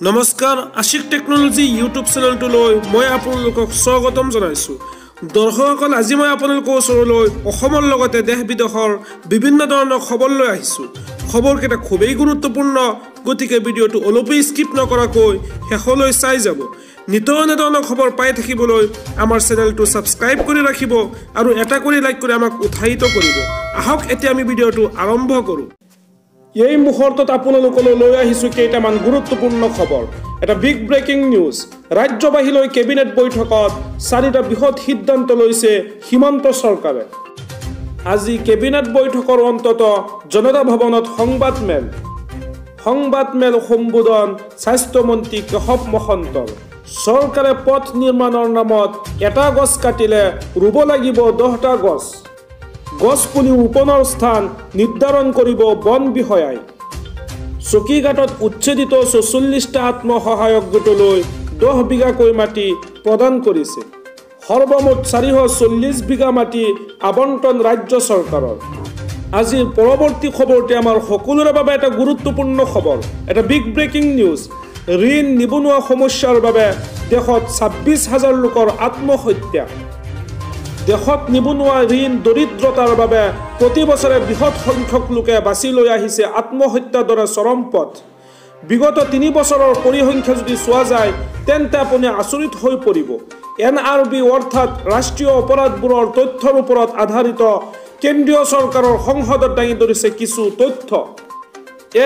নমস্কাৰ Ashiq technology YouTube চেনেলটোলৈ মই আপোনালোকক স্বাগতম জনাইছোঁ। দৰ্শকসকল আজি মই আপোনালোকৰ ওচৰলৈ অসমৰ লগতে দেশ বিদেশৰ বিভিন্ন ধৰণৰ খবৰ লৈ আহিছোঁ। খবৰকেইটা খুবেই গুৰুত্বপূৰ্ণ গতিকে ভিডিঅ'টো অলপেই স্কিপ নকৰাকৈ শেষলৈ চাই যাব। নিতৌ এনেধৰণৰ খবৰ পাই থাকিবলৈ আমাৰ চেনেলটো ছাবস্ক্ৰাইব কৰি ৰাখিব আৰু এটা কৰি লাইক কৰি আমাক উৎসাহিত কৰিব। আহক এতিয়া আমি ভিডিঅ'টো আৰম্ভ কৰোঁ। এই মুহূৰ্তত আপোনালোকলৈ লৈ আহিছোঁ কেইটামান গুৰুত্বপূৰ্ণ খবৰ। এটা বিগ ব্ৰেকিং নিউজ ৰাজ্যবাহীলৈ কেবিনেট বৈঠকত চাৰিটা বৃহৎ সিদ্ধান্ত লৈছে হিমন্ত চৰকাৰে। আজি কেবিনেট বৈঠকৰ অন্তত জনতা ভৱনত সংবাদ মেল। সংবাদ মেল সম্বোধন স্বাস্থ্যমন্ত্ৰী কেশৱ মহন্তৰ। চৰকাৰে পথ নিৰ্মাণৰ নামত এটা গছ কাটিলে ৰুব লাগিব দহটা গছ। গছপুলি ৰোপণৰ স্থান নিৰ্ধাৰণ কৰিব বন বিষয়াই চকীঘাটত উচ্ছেদিত ছচল্লিছটা আত্মসহায়ক গোটলৈ দহ বিঘাকৈ মাটি প্ৰদান কৰিছে। সৰ্বমুঠ চাৰিশ চল্লিছ বিঘা মাটি আবণ্টন ৰাজ্য চৰকাৰৰ। আজিৰ পৰৱৰ্তী খবৰটি আমাৰ সকলোৰে বাবে এটা গুৰুত্বপূৰ্ণ খবৰ। এটা বিগ ব্ৰেকিং নিউজ ঋণ নিবনুৱা সমস্যাৰ বাবে দেশত ছাব্বিছ হাজাৰ লোকৰ আত্মহত্যা। দেশত নিবনুৱা ঋণ দৰিদ্ৰতাৰ বাবে প্ৰতি বছৰে বৃহৎ সংখ্যক লোকে বাছি লৈ আহিছে আত্মহত্যাৰ দৰে চৰম পথ। বিগত তিনি বছৰৰ পৰিসংখ্যা যদি চোৱা যায় তেন্তে আপুনি আচৰিত হৈ পৰিব। এন আৰ বি অৰ্থাৎ ৰাষ্ট্ৰীয় অপৰাধবোৰৰ তথ্যৰ ওপৰত আধাৰিত কেন্দ্ৰীয় চৰকাৰৰ সংসদত দাঙি ধৰিছে কিছু তথ্য।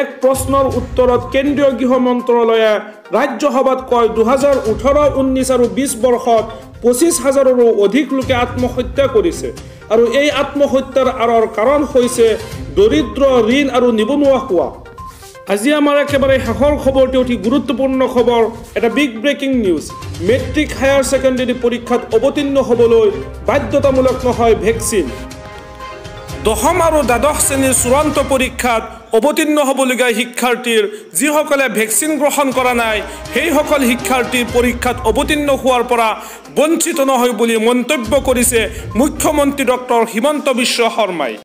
এক প্ৰশ্নৰ উত্তৰত কেন্দ্ৰীয় গৃহ মন্ত্ৰালয়ে ৰাজ্যসভাত কয় দুহেজাৰ ওঠৰ ঊনৈছ আৰু বিছ বৰ্ষত পঁচিছ হাজাৰৰো অধিক লোকে আত্মহত্যা কৰিছে। আৰু এই আত্মহত্যাৰ আঁৰৰ কাৰণ হৈছে দৰিদ্ৰ ঋণ আৰু নিবনুৱা হোৱা। আজি আমাৰ একেবাৰে শেষৰ খবৰটি অতি গুৰুত্বপূৰ্ণ খবৰ। এটা big breaking news matric higher secondary পৰীক্ষাত অৱতীৰ্ণ হ'বলৈ বাধ্যতামূলক নহয় ভেকচিন। দশম আৰু দ্বাদশ শ্ৰেণীৰ চূড়ান্ত পৰীক্ষাত অৱতীৰ্ণ হ'বলগীয়া শিক্ষাৰ্থীৰ যিসকলে ভেকচিন গ্ৰহণ কৰা নাই সেইসকল শিক্ষাৰ্থীৰ পৰীক্ষাত অৱতীৰ্ণ হোৱাৰ পৰা বঞ্চিত নহয় বুলি মন্তব্য কৰিছে মুখ্যমন্ত্ৰী ডক্টৰ হিমন্ত বিশ্ব শৰ্মাই।